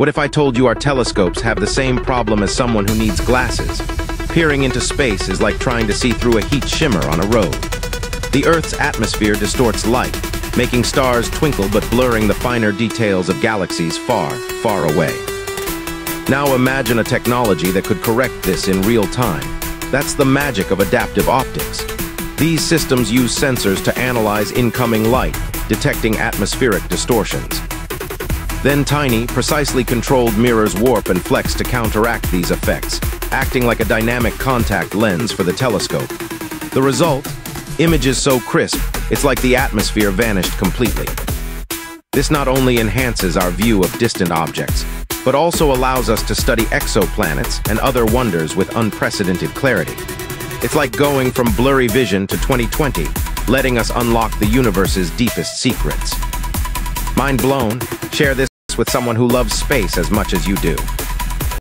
What if I told you our telescopes have the same problem as someone who needs glasses? Peering into space is like trying to see through a heat shimmer on a road. The Earth's atmosphere distorts light, making stars twinkle but blurring the finer details of galaxies far, far away. Now imagine a technology that could correct this in real time. That's the magic of adaptive optics. These systems use sensors to analyze incoming light, detecting atmospheric distortions. Then tiny, precisely controlled mirrors warp and flex to counteract these effects, acting like a dynamic contact lens for the telescope. The result? Images so crisp, it's like the atmosphere vanished completely. This not only enhances our view of distant objects, but also allows us to study exoplanets and other wonders with unprecedented clarity. It's like going from blurry vision to 2020, letting us unlock the universe's deepest secrets. Mind blown? Share this with someone who loves space as much as you do.